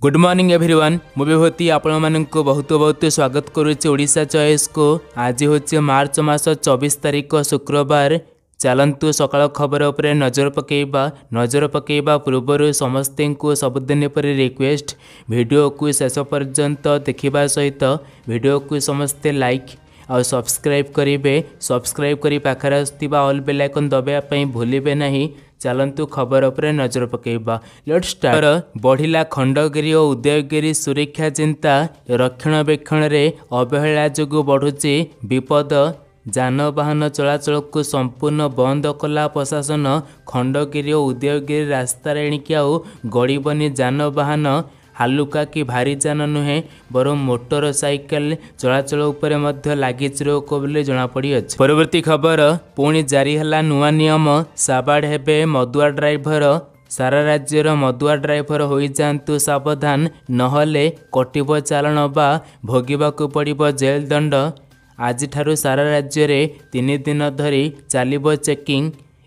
Good morning everyone ମୁଁ ବିଭୂତି ଆପଣମାନଙ୍କୁ ବହୁତ ବହୁତ ସ୍ୱାଗତ କରୁଛି ଓଡ଼ିଶା ଚଏସ୍କୁ ଆଜି ହେଉଛି ମାର୍ଚ୍ଚ ମାସ ଚବିଶ ତାରିଖ ଶୁକ୍ରବାର ଚାଲନ୍ତୁ ସକାଳ ଖବର ଉପରେ ନଜର ପକାଇବା ନଜର ପକାଇବା ପୂର୍ବରୁ ସମସ୍ତଙ୍କୁ ସବୁଦିନ ପରି ରିକ୍ୱେଷ୍ଟ ଭିଡ଼ିଓକୁ ଶେଷ ପର୍ଯ୍ୟନ୍ତ ଦେଖିବା ସହିତ ଭିଡ଼ିଓକୁ ସମସ୍ତେ ଲାଇକ୍ ଆଉ ସବସ୍କ୍ରାଇବ୍ କରିବେ। ସବସ୍କ୍ରାଇବ୍ କରି ପାଖରେ ଆସୁଥିବା ଅଲ୍ ବେଲ୍ ଆଇକନ୍ ଦବାଇବା ପାଇଁ ଭୁଲିବେ ନାହିଁ। ଚାଲନ୍ତୁ ଖବର ଉପରେ ନଜର ପକାଇବା। ଲେଟ୍ ଷ୍ଟାର ବଢ଼ିଲା ଖଣ୍ଡଗିରି ଓ ଉଦୟଗିରି ସୁରକ୍ଷା ଚିନ୍ତା ରକ୍ଷଣାବେକ୍ଷଣରେ ଅବହେଳା ଯୋଗୁଁ ବଢ଼ୁଛି ବିପଦ। ଯାନବାହନ ଚଳାଚଳକୁ ସମ୍ପୂର୍ଣ୍ଣ ବନ୍ଦ କଲା ପ୍ରଶାସନ। ଖଣ୍ଡଗିରି ଓ ଉଦୟଗିରି ରାସ୍ତାରେ ଏଣିକି ଆଉ ଗଡ଼ିବନି ଯାନବାହନ। ହାଲୁକା କି ଭାରି ଯାନ ନୁହେଁ ବରଂ ମୋଟର ସାଇକେଲ ଚଳାଚଳ ଉପରେ ମଧ୍ୟ ଲାଗିଛି ରୋକ ବୋଲି ଜଣାପଡ଼ିଅଛି। ପରବର୍ତ୍ତୀ ଖବର ପୁଣି ଜାରି ହେଲା ନୂଆ ନିୟମ। ସାବାଡ଼ ହେବେ ମଦୁଆ ଡ୍ରାଇଭର। ସାରା ରାଜ୍ୟର ମଦୁଆ ଡ୍ରାଇଭର ହୋଇଯାଆନ୍ତୁ ସାବଧାନ ନହେଲେ କଟିବ ଚାଲାଣ ବା ଭୋଗିବାକୁ ପଡ଼ିବ ଜେଲ୍ ଦଣ୍ଡ। ଆଜିଠାରୁ ସାରା ରାଜ୍ୟରେ ତିନି ଦିନ ଧରି ଚାଲିବ ଚେକିଂ।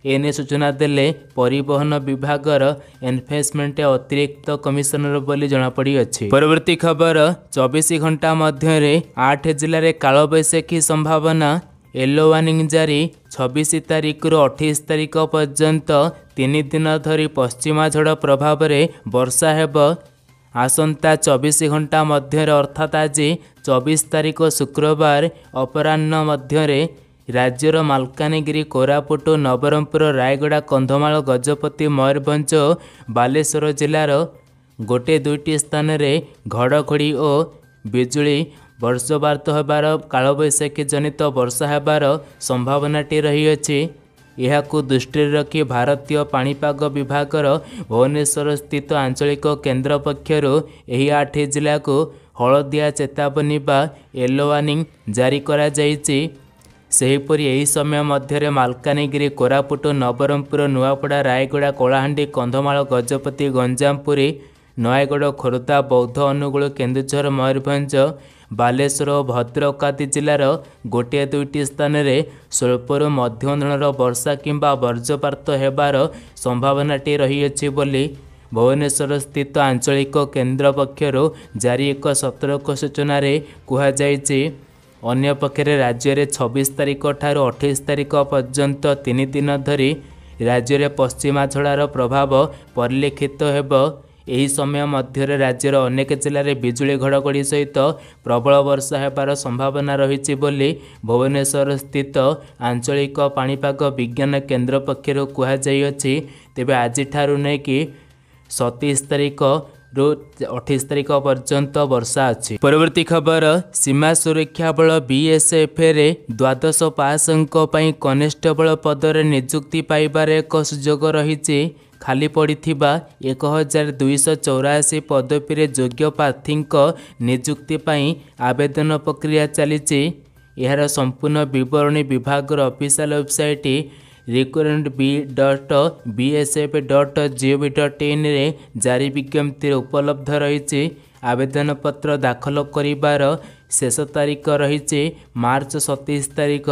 ଏନେଇ ସୂଚନା ଦେଲେ ପରିବହନ ବିଭାଗର ଏନଫୋର୍ସମେଣ୍ଟ ଅତିରିକ୍ତ କମିଶନର ବୋଲି ଜଣାପଡ଼ିଅଛି। ପରବର୍ତ୍ତୀ ଖବର ଚବିଶ ଘଣ୍ଟା ମଧ୍ୟରେ ଆଠ ଜିଲ୍ଲାରେ କାଳବୈଶାଖୀ ସମ୍ଭାବନା ୟେଲୋ ୱାର୍ଣ୍ଣିଂ ଜାରି। ଛବିଶ ତାରିଖରୁ ଅଠେଇଶ ତାରିଖ ପର୍ଯ୍ୟନ୍ତ ତିନି ଦିନ ଧରି ପଶ୍ଚିମା ଝଡ଼ ପ୍ରଭାବରେ ବର୍ଷା ହେବ। ଆସନ୍ତା ଚବିଶ ଘଣ୍ଟା ମଧ୍ୟରେ ଅର୍ଥାତ୍ ଆଜି ଚବିଶ ତାରିଖ ଶୁକ୍ରବାର ଅପରାହ୍ନ ମଧ୍ୟରେ ରାଜ୍ୟର ମାଲକାନଗିରି କୋରାପୁଟ ନବରଙ୍ଗପୁର ରାୟଗଡ଼ା କନ୍ଧମାଳ ଗଜପତି ମୟୂରଭଞ୍ଜ ଓ ବାଲେଶ୍ୱର ଜିଲ୍ଲାର ଗୋଟିଏ ଦୁଇଟି ସ୍ଥାନରେ ଘଡ଼ଘଡ଼ି ଓ ବିଜୁଳି ବର୍ଷବାର୍ତ୍ତ ହେବାର କାଳବୈଶାଖୀ ଜନିତ ବର୍ଷା ହେବାର ସମ୍ଭାବନାଟି ରହିଅଛି। ଏହାକୁ ଦୃଷ୍ଟିରେ ରଖି ଭାରତୀୟ ପାଣିପାଗ ବିଭାଗର ଭୁବନେଶ୍ୱର ସ୍ଥିତ ଆଞ୍ଚଳିକ କେନ୍ଦ୍ର ପକ୍ଷରୁ ଏହି ଆଠ ଜିଲ୍ଲାକୁ ହଳଦିଆ ଚେତାବନୀ ବା ୟେଲୋ ୱାର୍ଣ୍ଣିଂ ଜାରି କରାଯାଇଛି। ସେହିପରି ଏହି ସମୟ ମଧ୍ୟରେ ମାଲକାନଗିରି କୋରାପୁଟ ନବରଙ୍ଗପୁର ନୂଆପଡ଼ା ରାୟଗଡ଼ା କଳାହାଣ୍ଡି କନ୍ଧମାଳ ଗଜପତି ଗଞ୍ଜାମ ପୁରୀ ନୟାଗଡ଼ ଖୋର୍ଦ୍ଧା ବୌଦ୍ଧ ଅନୁଗୁଳ କେନ୍ଦୁଝର ମୟୂରଭଞ୍ଜ ବାଲେଶ୍ୱର ଓ ଭଦ୍ରକ ଆଦି ଜିଲ୍ଲାର ଗୋଟିଏ ଦୁଇଟି ସ୍ଥାନରେ ସ୍ୱଳ୍ପରୁ ମଧ୍ୟମ ଧରଣର ବର୍ଷା କିମ୍ବା ବଜ୍ରପାତ ହେବାର ସମ୍ଭାବନାଟି ରହିଅଛି ବୋଲି ଭୁବନେଶ୍ୱର ସ୍ଥିତ ଆଞ୍ଚଳିକ କେନ୍ଦ୍ର ପକ୍ଷରୁ ଜାରି ଏକ ସତର୍କ ସୂଚନାରେ କୁହାଯାଇଛି। ଅନ୍ୟପକ୍ଷରେ ରାଜ୍ୟରେ ଛବିଶ ତାରିଖ ଠାରୁ ଅଠେଇଶ ତାରିଖ ପର୍ଯ୍ୟନ୍ତ ତିନି ଦିନ ଧରି ରାଜ୍ୟରେ ପଶ୍ଚିମା ଝଡ଼ର ପ୍ରଭାବ ପରିଲକ୍ଷିତ ହେବ। ଏହି ସମୟ ମଧ୍ୟରେ ରାଜ୍ୟର ଅନେକ ଜିଲ୍ଲାରେ ବିଜୁଳି ଘଡ଼ଘଡ଼ି ସହିତ ପ୍ରବଳ ବର୍ଷା ହେବାର ସମ୍ଭାବନା ରହିଛି ବୋଲି ଭୁବନେଶ୍ୱର ସ୍ଥିତ ଆଞ୍ଚଳିକ ପାଣିପାଗ ବିଜ୍ଞାନ କେନ୍ଦ୍ର ପକ୍ଷରୁ କୁହାଯାଇଅଛି। ତେବେ ଆଜିଠାରୁ ନେଇକି ସତେଇଶ ତାରିଖରୁ ଅଠେଇଶ ତାରିଖ ପର୍ଯ୍ୟନ୍ତ ବର୍ଷା ଅଛି। ପରବର୍ତ୍ତୀ ଖବର ସୀମା ସୁରକ୍ଷା ବଳ ବିଏସ୍ଏଫ୍ରେ ଦ୍ୱାଦଶ ପାସ୍ଙ୍କ ପାଇଁ କନେଷ୍ଟବଳ ପଦରେ ନିଯୁକ୍ତି ପାଇବାର ଏକ ସୁଯୋଗ ରହିଛି। ଖାଲି ପଡ଼ିଥିବା ଏକ ହଜାର ଦୁଇଶହ ଚଉରାଅଶୀ ପଦବୀରେ ଯୋଗ୍ୟ ପ୍ରାର୍ଥୀଙ୍କ ନିଯୁକ୍ତି ପାଇଁ ଆବେଦନ ପ୍ରକ୍ରିୟା ଚାଲିଛି। ଏହାର ସମ୍ପୂର୍ଣ୍ଣ ବିବରଣୀ ବିଭାଗର official website recruitment B dot BSF dot GOV dot ଇନ୍ରେ ଜାରି ବିଜ୍ଞପ୍ତିରେ ଉପଲବ୍ଧ ରହିଛି। ଆବେଦନପତ୍ର ଦାଖଲ କରିବାର ଶେଷ ତାରିଖ ରହିଛି ମାର୍ଚ୍ଚ ସତେଇଶ ତାରିଖ।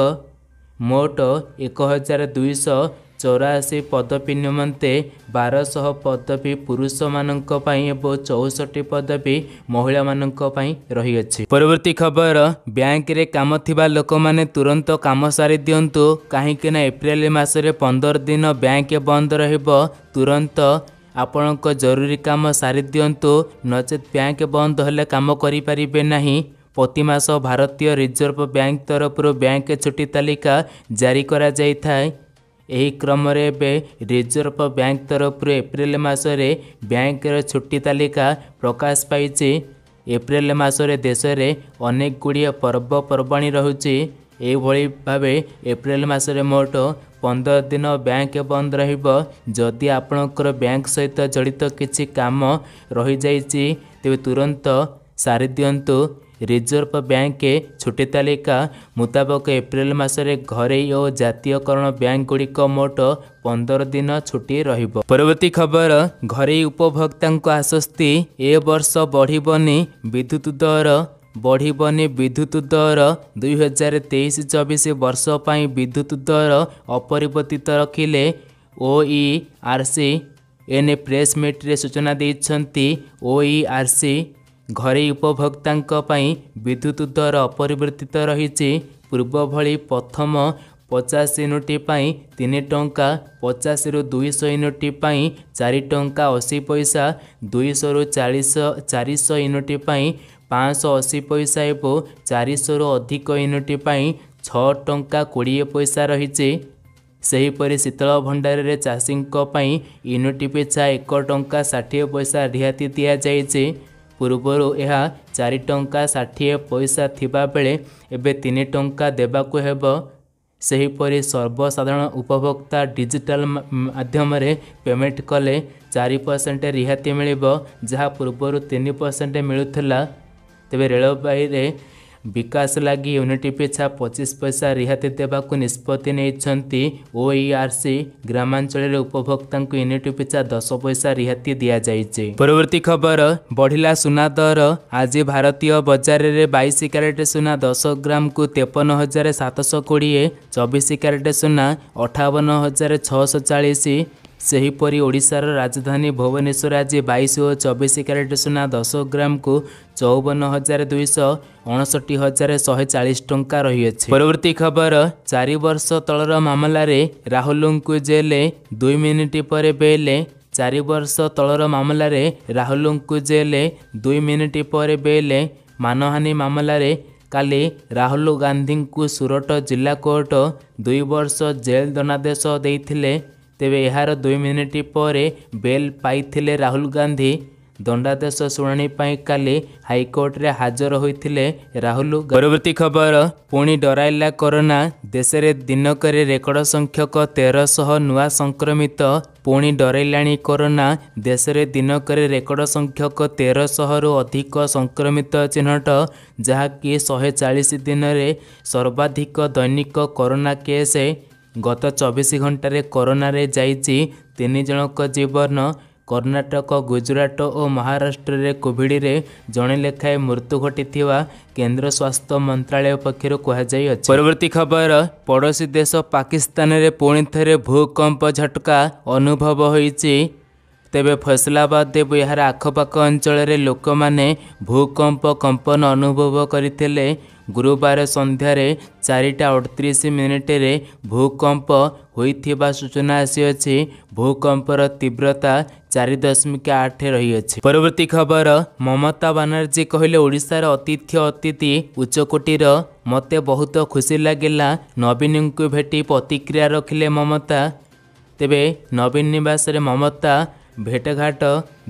ମୋଟ ଏକ ହଜାର ଦୁଇଶହ ଚଉରାଅଶୀ ପଦବୀ ନିମନ୍ତେ ବାରଶହ ପଦବୀ ପୁରୁଷମାନଙ୍କ ପାଇଁ ଏବଂ ଚଉଷଠି ପଦବୀ ମହିଳାମାନଙ୍କ ପାଇଁ ରହିଅଛି। ପରବର୍ତ୍ତୀ ଖବର ବ୍ୟାଙ୍କରେ କାମ ଥିବା ଲୋକମାନେ ତୁରନ୍ତ କାମ ସାରି ଦିଅନ୍ତୁ। କାହିଁକିନା ଏପ୍ରିଲ ମାସରେ ପନ୍ଦର ଦିନ ବ୍ୟାଙ୍କ ବନ୍ଦ ରହିବ। ତୁରନ୍ତ ଆପଣଙ୍କ ଜରୁରୀ କାମ ସାରି ଦିଅନ୍ତୁ। ନଚେତ୍ ବ୍ୟାଙ୍କ ବନ୍ଦ ହେଲେ କାମ କରିପାରିବେ ନାହିଁ। ପ୍ରତି ମାସ ଭାରତୀୟ ରିଜର୍ଭ ବ୍ୟାଙ୍କ ତରଫରୁ ବ୍ୟାଙ୍କ ଛୁଟି ତାଲିକା ଜାରି କରାଯାଇଥାଏ। ଏହି କ୍ରମରେ ଏବେ ରିଜର୍ଭ ବ୍ୟାଙ୍କ ତରଫରୁ ଏପ୍ରିଲ ମାସରେ ବ୍ୟାଙ୍କର ଛୁଟି ତାଲିକା ପ୍ରକାଶ ପାଇଛି। ଏପ୍ରିଲ ମାସରେ ଦେଶରେ ଅନେକ ଗୁଡ଼ିଏ ପର୍ବପର୍ବାଣି ରହୁଛି। ଏହିଭଳି ଭାବେ ଏପ୍ରିଲ ମାସରେ ମୋଟ ପନ୍ଦର ଦିନ ବ୍ୟାଙ୍କ ବନ୍ଦ ରହିବ। ଯଦି ଆପଣଙ୍କର ବ୍ୟାଙ୍କ ସହିତ ଜଡ଼ିତ କିଛି କାମ ରହିଯାଇଛି ତେବେ ତୁରନ୍ତ ସାରିଦିଅନ୍ତୁ ରିଜର୍ଭ ବ୍ୟାଙ୍କ ଛୁଟି ତାଲିକା ମୁତାବକ ଏପ୍ରିଲ ମାସରେ ଘରୋଇ ଓ ଜାତୀୟକରଣ ବ୍ୟାଙ୍କଗୁଡ଼ିକ ମୋଟ ପନ୍ଦର ଦିନ ଛୁଟି ରହିବ। ପରବର୍ତ୍ତୀ ଖବର ଘରୋଇ ଉପଭୋକ୍ତାଙ୍କ ଆଶ୍ୱସ୍ତି ଏ ବର୍ଷ ବଢ଼ିବନି ବିଦ୍ୟୁତ ଦର ବଢ଼ିବନି ବିଦ୍ୟୁତ ଦର ଦୁଇହଜାର ତେଇଶ ଚବିଶ ବର୍ଷ ପାଇଁ ବିଦ୍ୟୁତ ଦର ଅପରିବର୍ତ୍ତିତ ରଖିଲେ ଓ ଇ ଆର୍ ସି ଏନେ ପ୍ରେସ୍ ମିଟ୍ରେ ସୂଚନା ଦେଇଛନ୍ତି ଓଇଆର୍ସି ଘରୋଇ ଉପଭୋକ୍ତାଙ୍କ ପାଇଁ ବିଦ୍ୟୁତ୍ ଦର ଅପରିବର୍ତ୍ତିତ ରହିଛି। ପୂର୍ବ ଭଳି ପ୍ରଥମ ପଚାଶ ୟୁନିଟ୍ ପାଇଁ ତିନି ଟଙ୍କା ପଚାଶରୁ ଦୁଇଶହ ୟୁନିଟ୍ ପାଇଁ ଚାରି ଟଙ୍କା ଅଶୀ ପଇସା ଦୁଇଶହରୁ ଚାଳିଶ ଚାରିଶହ ୟୁନିଟ୍ ପାଇଁ ପାଞ୍ଚଶହ ଅଶୀ ପଇସା ଏବଂ ଚାରିଶହରୁ ଅଧିକ ୟୁନିଟ୍ ପାଇଁ ଛଅ ଟଙ୍କା କୋଡ଼ିଏ ପଇସା ରହିଛି। ସେହିପରି ଶୀତଳ ଭଣ୍ଡାରରେ ଚାଷୀଙ୍କ ପାଇଁ ୟୁନିଟ୍ ପିଛା ଏକ ଟଙ୍କା ଷାଠିଏ ପଇସା ରିହାତି ଦିଆଯାଇଛି। ପୂର୍ବରୁ ଏହା ଚାରି ଟଙ୍କା ଷାଠିଏ ପଇସା ଥିବାବେଳେ ଏବେ ତିନି ଟଙ୍କା ଦେବାକୁ ହେବ। ସେହିପରି ସର୍ବସାଧାରଣ ଉପଭୋକ୍ତା ଡିଜିଟାଲ ମାଧ୍ୟମରେ ପେମେଣ୍ଟ କଲେ ଚାରି ପରସେଣ୍ଟ ରିହାତି ମିଳିବ ଯାହା ପୂର୍ବରୁ ତିନି ପରସେଣ୍ଟ ମିଳୁଥିଲା। ତେବେ ରେଳବାଇରେ ବିକାଶ ଲାଗି ୟୁନିଟ୍ ପିଛା ପଚିଶ ପଇସା ରିହାତି ଦେବାକୁ ନିଷ୍ପତ୍ତି ନେଇଛନ୍ତି ଓଇଆର୍ସି ଗ୍ରାମାଞ୍ଚଳରେ ଉପଭୋକ୍ତାଙ୍କୁ ୟୁନିଟ୍ ପିଛା ଦଶ ପଇସା ରିହାତି ଦିଆଯାଇଛି। ପରବର୍ତ୍ତୀ ଖବର ବଢ଼ିଲା ସୁନା ଦର। ଆଜି ଭାରତୀୟ ବଜାରରେ ବାଇଶ କ୍ୟାରେଟ୍ ସୁନା ଦଶ ଗ୍ରାମକୁ ତେପନ ହଜାର ସାତଶହ କୋଡ଼ିଏ ଚବିଶ କ୍ୟାରେଟ୍ ସୁନା ଅଠାବନ ହଜାର ଛଅଶହ ଚାଳିଶ ସେହିପରି ଓଡ଼ିଶାର ରାଜଧାନୀ ଭୁବନେଶ୍ୱର ଆଜି ବାଇଶ ଓ ଚବିଶ କ୍ୟାରେଟ୍ ସୁନା ଦଶ ଗ୍ରାମକୁ ଚଉବନ ହଜାର ଦୁଇଶହ ଅଣଷଠି ହଜାର ଶହେ ଚାଳିଶ ଟଙ୍କା ରହିଅଛି। ପରବର୍ତ୍ତୀ ଖବର ଚାରି ବର୍ଷ ତଳର ମାମଲାରେ ରାହୁଲଙ୍କୁ ଜେଲ୍ ଦୁଇ ମିନିଟ୍ ପରେ ବେଲ୍ ଚାରି ବର୍ଷ ତଳର ମାମଲାରେ ରାହୁଲଙ୍କୁ ଜେଲ୍ ଦୁଇ ମିନିଟ୍ ପରେ ବେଲ୍ ମାନହାନି ମାମଲାରେ କାଲି ରାହୁଲ ଗାନ୍ଧୀଙ୍କୁ ସୁରଟ ଜିଲ୍ଲା କୋର୍ଟ ଦୁଇ ବର୍ଷ ଜେଲ୍ ଦଣ୍ଡାଦେଶ ଦେଇଥିଲେ ତେବେ ଏହାର ଦୁଇ ମିନିଟ୍ ପରେ ବେଲ୍ ପାଇଥିଲେ ରାହୁଲ ଗାନ୍ଧୀ। ଦଣ୍ଡାଦେଶ ଶୁଣାଣି ପାଇଁ କାଲି ହାଇକୋର୍ଟରେ ହାଜର ହୋଇଥିଲେ ରାହୁଲ ପରବର୍ତ୍ତୀ ଖବର ପୁଣି ଡରାଇଲା କରୋନା। ଦେଶରେ ଦିନକରେ ରେକର୍ଡ ସଂଖ୍ୟକ ତେରଶହ ନୂଆ ସଂକ୍ରମିତ ପୁଣି ଡରାଇଲାଣି କରୋନା। ଦେଶରେ ଦିନକରେ ରେକର୍ଡ ସଂଖ୍ୟକ ତେରଶହରୁ ଅଧିକ ସଂକ୍ରମିତ ଚିହ୍ନଟ ଯାହାକି ଶହେ ଚାଳିଶ ଦିନରେ ସର୍ବାଧିକ ଦୈନିକ କରୋନା କେସ୍ ଗତ ଚବିଶ ଘଣ୍ଟାରେ କରୋନାରେ ଯାଇଛି ତିନି ଜଣଙ୍କ ଜୀବନ। କର୍ଣ୍ଣାଟକ ଗୁଜୁରାଟ ଓ ମହାରାଷ୍ଟ୍ରରେ କୋଭିଡରେ ଜଣେ ଲେଖାଏଁ ମୃତ୍ୟୁ ଘଟିଥିବା କେନ୍ଦ୍ର ସ୍ୱାସ୍ଥ୍ୟ ମନ୍ତ୍ରାଳୟ ପକ୍ଷରୁ କୁହାଯାଇଅଛି। ପରବର୍ତ୍ତୀ ଖବର ପଡ଼ୋଶୀ ଦେଶ ପାକିସ୍ତାନରେ ପୁଣି ଥରେ ଭୂକମ୍ପ ଝଟକା ଅନୁଭବ ହୋଇଛି। ତେବେ ଫୈସଲାବାଦ ଏବଂ ଏହାର ଆଖପାଖ ଅଞ୍ଚଳରେ ଲୋକମାନେ ଭୂକମ୍ପ କମ୍ପନ ଅନୁଭବ କରିଥିଲେ। ଗୁରୁବାର ସନ୍ଧ୍ୟାରେ ଚାରିଟା ଅଠତିରିଶ ମିନିଟରେ ଭୂକମ୍ପ ହୋଇଥିବା ସୂଚନା ଆସିଅଛି। ଭୂକମ୍ପର ତୀବ୍ରତା ଚାରି ଦଶମିକ ଆଠ ରହିଅଛି। ପରବର୍ତ୍ତୀ ଖବର ମମତା ବାନାର୍ଜୀ କହିଲେ ଓଡ଼ିଶାର ଅତିଥ୍ୟ ଅତିଥି ଉଚ୍ଚକୋଟୀର ମୋତେ ବହୁତ ଖୁସି ଲାଗିଲା। ନବୀନଙ୍କୁ ଭେଟି ପ୍ରତିକ୍ରିୟା ରଖିଲେ ମମତା। ତେବେ ନବୀନ ନିବାସରେ ମମତା ଭେଟଘାଟ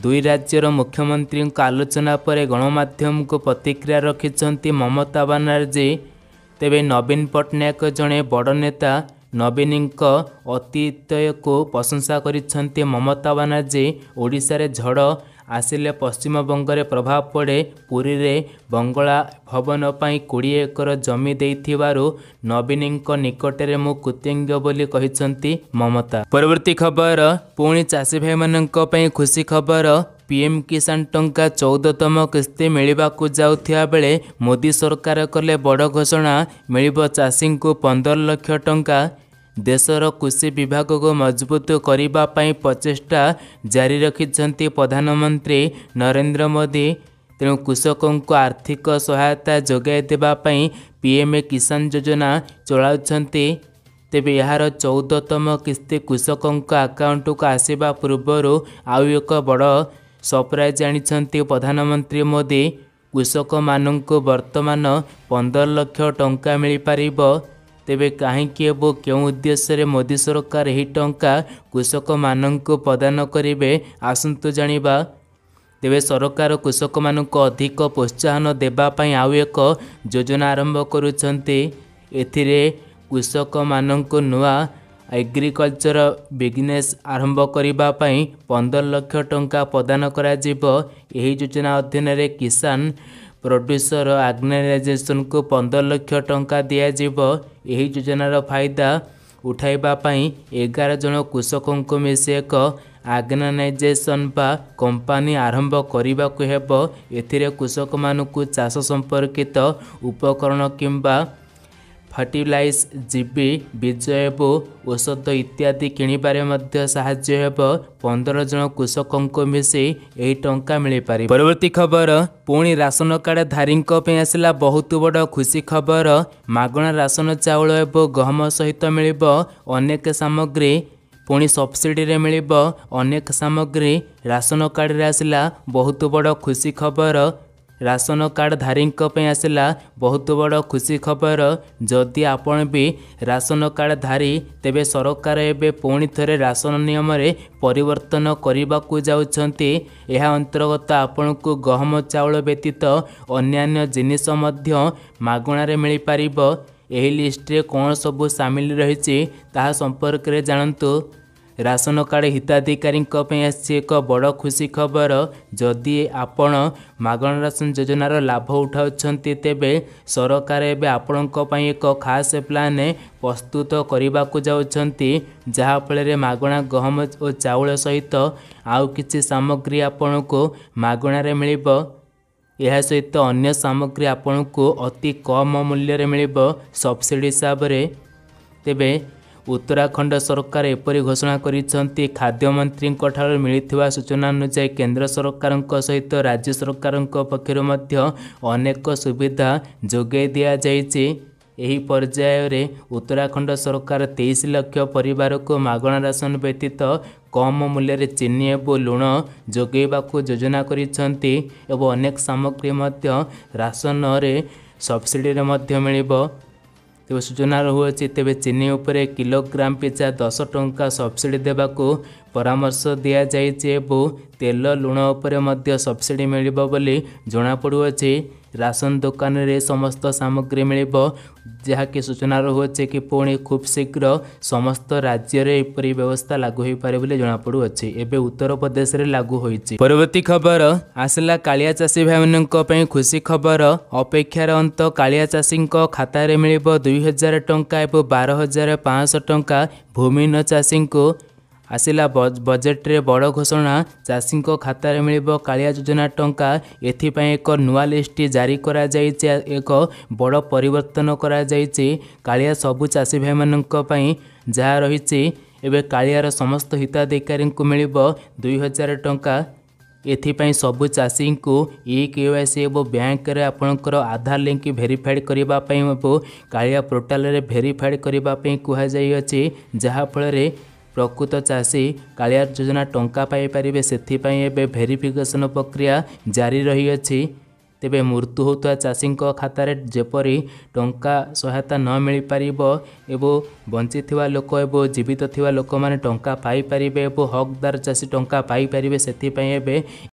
ଦୁଇ ରାଜ୍ୟର ମୁଖ୍ୟମନ୍ତ୍ରୀଙ୍କ ଆଲୋଚନା ପରେ ଗଣମାଧ୍ୟମକୁ ପ୍ରତିକ୍ରିୟା ରଖିଛନ୍ତି ମମତା ବାନାର୍ଜୀ। ତେବେ ନବୀନ ପଟ୍ଟନାୟକ ଜଣେ ବଡ଼ ନେତା ନବୀନଙ୍କ ଅତୀତକୁ ପ୍ରଶଂସା କରିଛନ୍ତି ମମତା ବାନାର୍ଜୀ। ଓଡ଼ିଶାରେ ଝଡ଼ ଆସିଲେ ପଶ୍ଚିମବଙ୍ଗରେ ପ୍ରଭାବ ପଡ଼େ। ପୁରୀରେ ବଙ୍ଗଳା ଭବନ ପାଇଁ କୋଡ଼ିଏ ଏକର ଜମି ଦେଇଥିବାରୁ ନବୀନଙ୍କ ନିକଟରେ ମୁଁ କୃତଜ୍ଞ ବୋଲି କହିଛନ୍ତି ମମତା। ପରବର୍ତ୍ତୀ ଖବର ପୁଣି ଚାଷୀ ଭାଇମାନଙ୍କ ପାଇଁ ଖୁସି ଖବର ପିଏମ୍ କିଷାନ ଟଙ୍କା ଚଉଦତମ କିସ୍ତି ମିଳିବାକୁ ଯାଉଥିବା ବେଳେ ମୋଦି ସରକାର କଲେ ବଡ଼ ଘୋଷଣା ମିଳିବ ଚାଷୀଙ୍କୁ ପନ୍ଦର ଲକ୍ଷ ଟଙ୍କା। ଦେଶର କୃଷି ବିଭାଗକୁ ମଜବୁତ କରିବା ପାଇଁ ପ୍ରଚେଷ୍ଟା ଜାରି ରଖିଛନ୍ତି ପ୍ରଧାନମନ୍ତ୍ରୀ ନରେନ୍ଦ୍ର ମୋଦି। ତେଣୁ କୃଷକଙ୍କୁ ଆର୍ଥିକ ସହାୟତା ଯୋଗାଇ ଦେବା ପାଇଁ ପିଏମ୍ କିଷାନ ଯୋଜନା ଚଳାଉଛନ୍ତି। ତେବେ ଏହାର ଚଉଦତମ କିସ୍ତି କୃଷକଙ୍କ ଆକାଉଣ୍ଟକୁ ଆସିବା ପୂର୍ବରୁ ଆଉ ଏକ ବଡ଼ ସରପ୍ରାଇଜ୍ ଆଣିଛନ୍ତି ପ୍ରଧାନମନ୍ତ୍ରୀ ମୋଦି। କୃଷକମାନଙ୍କୁ ବର୍ତ୍ତମାନ ପନ୍ଦର ଲକ୍ଷ ଟଙ୍କା ମିଳିପାରିବ। ତେବେ କାହିଁକି ଏବଂ କେଉଁ ଉଦ୍ଦେଶ୍ୟରେ ମୋଦି ସରକାର ଏହି ଟଙ୍କା କୃଷକମାନଙ୍କୁ ପ୍ରଦାନ କରିବେ ଆସନ୍ତୁ ଜାଣିବା। ତେବେ ସରକାର କୃଷକମାନଙ୍କୁ ଅଧିକ ପ୍ରୋତ୍ସାହନ ଦେବା ପାଇଁ ଆଉ ଏକ ଯୋଜନା ଆରମ୍ଭ କରୁଛନ୍ତି। ଏଥିରେ କୃଷକମାନଙ୍କୁ ନୂଆ ଏଗ୍ରିକଲଚର ବିଜନେସ୍ ଆରମ୍ଭ କରିବା ପାଇଁ ପନ୍ଦର ଲକ୍ଷ ଟଙ୍କା ପ୍ରଦାନ କରାଯିବ। ଏହି ଯୋଜନା ଅଧୀନରେ କିଷାନ ପ୍ରଡ୍ୟୁସର ଅର୍ଗାନାଇଜେସନକୁ ପନ୍ଦର ଲକ୍ଷ ଟଙ୍କା ଦିଆଯିବ। ଏହି ଯୋଜନାର ଫାଇଦା ଉଠାଇବା ପାଇଁ ଏଗାର ଜଣ କୃଷକଙ୍କୁ ମିଶି ଏକ ଅର୍ଗାନାଇଜେସନ ବା କମ୍ପାନୀ ଆରମ୍ଭ କରିବାକୁ ହେବ। ଏଥିରେ କୃଷକମାନଙ୍କୁ ଚାଷ ସମ୍ପର୍କିତ ଉପକରଣ କିମ୍ବା ଫର୍ଟିଲାଇଜ୍ ଜିବି ବୀଜ ଏବଂ ଔଷଧ ଇତ୍ୟାଦି କିଣିବାରେ ମଧ୍ୟ ସାହାଯ୍ୟ ହେବ। ପନ୍ଦର ଜଣ କୃଷକଙ୍କୁ ମିଶି ଏହି ଟଙ୍କା ମିଳିପାରିବ। ପରବର୍ତ୍ତୀ ଖବର ପୁଣି ରାସନ କାର୍ଡ଼ ଧାରୀଙ୍କ ପାଇଁ ଆସିଲା ବହୁତ ବଡ଼ ଖୁସି ଖବର। ମାଗଣା ରାସନ ଚାଉଳ ଏବଂ ଗହମ ସହିତ ମିଳିବ ଅନେକ ସାମଗ୍ରୀ ପୁଣି ସବସିଡ଼ିରେ ମିଳିବ ଅନେକ ସାମଗ୍ରୀ ରାସନ କାର୍ଡ଼ରେ ଆସିଲା ବହୁତ ବଡ଼ ଖୁସି ଖବର। ରାସନ କାର୍ଡ଼ ଧାରୀଙ୍କ ପାଇଁ ଆସିଲା ବହୁତ ବଡ଼ ଖୁସି ଖବର। ଯଦି ଆପଣ ବି ରାସନ କାର୍ଡ଼ ଧାରୀ ତେବେ ସରକାର ଏବେ ପୁଣି ଥରେ ରାସନ ନିୟମରେ ପରିବର୍ତ୍ତନ କରିବାକୁ ଯାଉଛନ୍ତି। ଏହା ଅନ୍ତର୍ଗତ ଆପଣଙ୍କୁ ଗହମ ଚାଉଳ ବ୍ୟତୀତ ଅନ୍ୟାନ୍ୟ ଜିନିଷ ମଧ୍ୟ ମାଗଣାରେ ମିଳିପାରିବ। ଏହି ଲିଷ୍ଟରେ କ'ଣ ସବୁ ସାମିଲ ରହିଛି ତାହା ସମ୍ପର୍କରେ ଜାଣନ୍ତୁ। ରାସନ କାର୍ଡ଼ ହିତାଧିକାରୀଙ୍କ ପାଇଁ ଆସିଛି ଏକ ବଡ଼ ଖୁସି ଖବର। ଯଦି ଆପଣ ମାଗଣା ରାସନ ଯୋଜନାର ଲାଭ ଉଠାଉଛନ୍ତି ତେବେ ସରକାର ଏବେ ଆପଣଙ୍କ ପାଇଁ ଏକ ଖାସ୍ ପ୍ଲାନ୍ ପ୍ରସ୍ତୁତ କରିବାକୁ ଯାଉଛନ୍ତି ଯାହାଫଳରେ ମାଗଣା ଗହମ ଓ ଚାଉଳ ସହିତ ଆଉ କିଛି ସାମଗ୍ରୀ ଆପଣଙ୍କୁ ମାଗଣାରେ ମିଳିବ। ଏହା ସହିତ ଅନ୍ୟ ସାମଗ୍ରୀ ଆପଣଙ୍କୁ ଅତି କମ୍ ମୂଲ୍ୟରେ ମିଳିବ। ସବସିଡ଼ି ହିସାବରେ ତେବେ ଉତ୍ତରାଖଣ୍ଡ ସରକାର ଏପରି ଘୋଷଣା କରିଛନ୍ତି ଖାଦ୍ୟମନ୍ତ୍ରୀଙ୍କ ଠାରୁ ମିଳିଥିବା ସୂଚନା ଅନୁଯାୟୀ କେନ୍ଦ୍ର ସରକାରଙ୍କ ସହିତ ରାଜ୍ୟ ସରକାରଙ୍କ ପକ୍ଷରୁ ମଧ୍ୟ ଅନେକ ସୁବିଧା ଯୋଗାଇ ଦିଆଯାଇଛି। ଏହି ପର୍ଯ୍ୟାୟରେ ଉତ୍ତରାଖଣ୍ଡ ସରକାର ତେଇଶ ଲକ୍ଷ ପରିବାରକୁ ମାଗଣା ରାସନ ବ୍ୟତୀତ କମ୍ ମୂଲ୍ୟରେ ଚିନି ଏବଂ ଲୁଣ ଯୋଗାଇବାକୁ ଯୋଜନା କରିଛନ୍ତି ଏବଂ ଅନେକ ସାମଗ୍ରୀ ମଧ୍ୟ ରାସନରେ ସବସିଡ଼ିରେ ମଧ୍ୟ ମିଳିବ। ତେବେ ସୂଚନା ରହୁଅଛି ତେବେ ଚିନି ଉପରେ କିଲୋଗ୍ରାମ ପିଛା ଦଶ ଟଙ୍କା ସବସିଡ଼ି ଦେବାକୁ ପରାମର୍ଶ ଦିଆଯାଇଛି ଏବଂ ତେଲ ଲୁଣ ଉପରେ ମଧ୍ୟ ସବସିଡ଼ି ମିଳିବ ବୋଲି ଜଣାପଡ଼ୁଅଛି। ରାସନ ଦୋକାନରେ ସମସ୍ତ ସାମଗ୍ରୀ ମିଳିବ। ଯାହାକି ସୂଚନା ରହୁଅଛି କି ପୁଣି ଖୁବ୍ ଶୀଘ୍ର ସମସ୍ତ ରାଜ୍ୟରେ ଏପରି ବ୍ୟବସ୍ଥା ଲାଗୁ ହୋଇପାରେ ବୋଲି ଜଣାପଡ଼ୁଅଛି। ଏବେ ଉତ୍ତରପ୍ରଦେଶରେ ଲାଗୁ ହୋଇଛି। ପରବର୍ତ୍ତୀ ଖବର ଆସିଲା କାଳିଆ ଚାଷୀ ଭାଇମାନଙ୍କ ପାଇଁ ଖୁସି ଖବର। ଅପେକ୍ଷାର ଅନ୍ତ କାଳିଆ ଚାଷୀଙ୍କ ଖାତାରେ ମିଳିବ ଦୁଇ ହଜାର ଟଙ୍କା ଏବଂ ବାର ହଜାର ପାଞ୍ଚଶହ ଟଙ୍କା ଭୂମିହୀନ ଚାଷୀଙ୍କୁ ଆସିଲା ବଜେଟ୍ରେ ବଡ଼ ଘୋଷଣା ଚାଷୀଙ୍କ ଖାତାରେ ମିଳିବ କାଳିଆ ଯୋଜନା ଟଙ୍କା। ଏଥିପାଇଁ ଏକ ନୂଆ ଲିଷ୍ଟ ଜାରି କରାଯାଇଛି। ଏକ ବଡ଼ ପରିବର୍ତ୍ତନ କରାଯାଇଛି। କାଳିଆ ସବୁ ଚାଷୀ ଭାଇମାନଙ୍କ ପାଇଁ ଯାହା ରହିଛି ଏବେ କାଳିଆର ସମସ୍ତ ହିତାଧିକାରୀଙ୍କୁ ମିଳିବ ଦୁଇ ହଜାର ଟଙ୍କା। ଏଥିପାଇଁ ସବୁ ଚାଷୀଙ୍କୁ ଇ କେ ୱାଇ ସି ଏବଂ ବ୍ୟାଙ୍କରେ ଆପଣଙ୍କର ଆଧାର ଲିଙ୍କ ଭେରିଫାଇଡ଼୍ କରିବା ପାଇଁ ଏବଂ କାଳିଆ ପୋର୍ଟାଲରେ ଭେରିଫାଇଡ଼୍ କରିବା ପାଇଁ କୁହାଯାଇଅଛି ଯାହାଫଳରେ ପ୍ରକୃତ ଚାଷୀ କାଳିଆ ଯୋଜନା ଟଙ୍କା ପାଇପାରିବେ ସେଥିପାଇଁ ଏବେ ଭେରିଫିକେସନ୍ ପ୍ରକ୍ରିୟା ଜାରି ରହିଅଛି। ତେବେ ମୃତ୍ୟୁ ହେଉଥିବା ଚାଷୀଙ୍କ ଖାତାରେ ଯେପରି ଟଙ୍କା ସହାୟତା ନ ମିଳିପାରିବ ଏବଂ ବଞ୍ଚିଥିବା ଲୋକ ଏବଂ ଜୀବିତ ଥିବା ଲୋକମାନେ ଟଙ୍କା ପାଇପାରିବେ ଏବଂ ହକଦାର ଚାଷୀ ଟଙ୍କା ପାଇପାରିବେ ସେଥିପାଇଁ ଏବେ